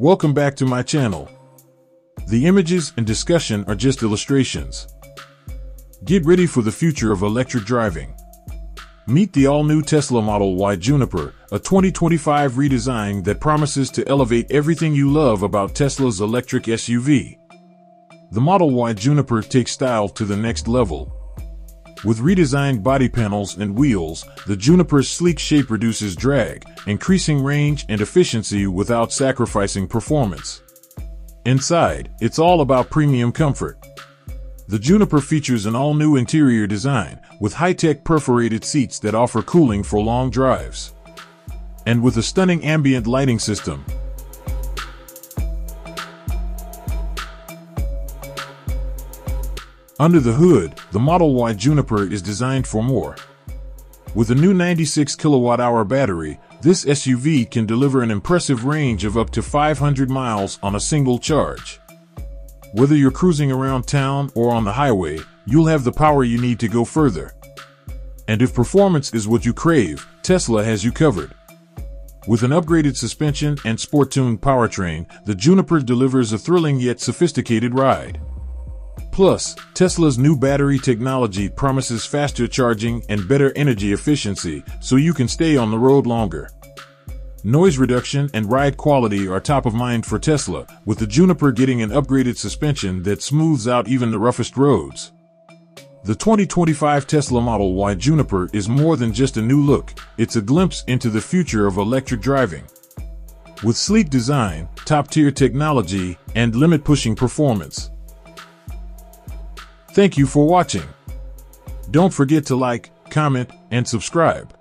Welcome back to my channel. The images and discussion are just illustrations. Get ready for the future of electric driving. Meet the all-new Tesla Model Y Juniper, a 2025 redesign that promises to elevate everything you love about Tesla's electric SUV. The Model Y Juniper takes style to the next level. With redesigned body panels and wheels, the Juniper's sleek shape reduces drag, increasing range and efficiency without sacrificing performance. Inside, it's all about premium comfort. The Juniper features an all-new interior design, with high-tech perforated seats that offer cooling for long drives. And with a stunning ambient lighting system, Under the hood, the Model Y Juniper is designed for more. With a new 96 kilowatt hour battery, this SUV can deliver an impressive range of up to 500 miles on a single charge. Whether you're cruising around town or on the highway, you'll have the power you need to go further. And if performance is what you crave, Tesla has you covered. With an upgraded suspension and sport-tuned powertrain, the Juniper delivers a thrilling yet sophisticated ride. Plus, Tesla's new battery technology promises faster charging and better energy efficiency, so you can stay on the road longer. Noise reduction and ride quality are top of mind for Tesla, with the Juniper getting an upgraded suspension that smooths out even the roughest roads. The 2025 Tesla Model Y Juniper is more than just a new look, it's a glimpse into the future of electric driving. With sleek design, top-tier technology, and limit-pushing performance, Thank you for watching. Don't forget to like, comment, and subscribe.